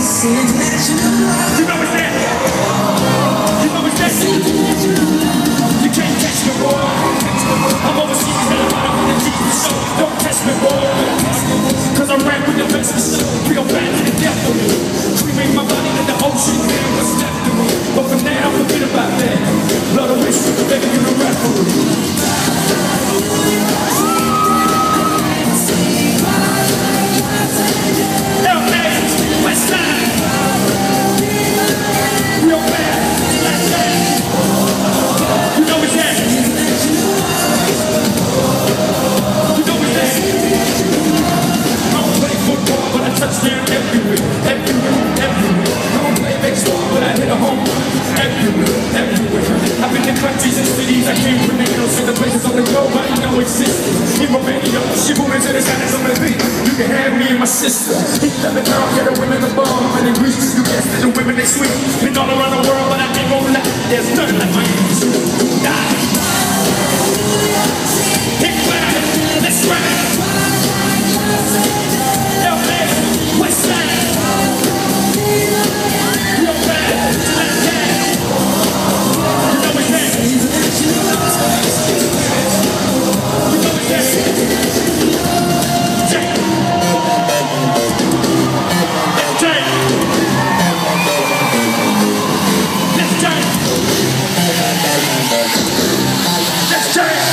Sinto-me existence. Give a man up, she moving to the side of my feet. You can have me and my sister. Let the talk to the women above and the Greeks. You guessed it, the women they sweet. Been all around the world, but I can't go back. There's nothing like my Let's turn it!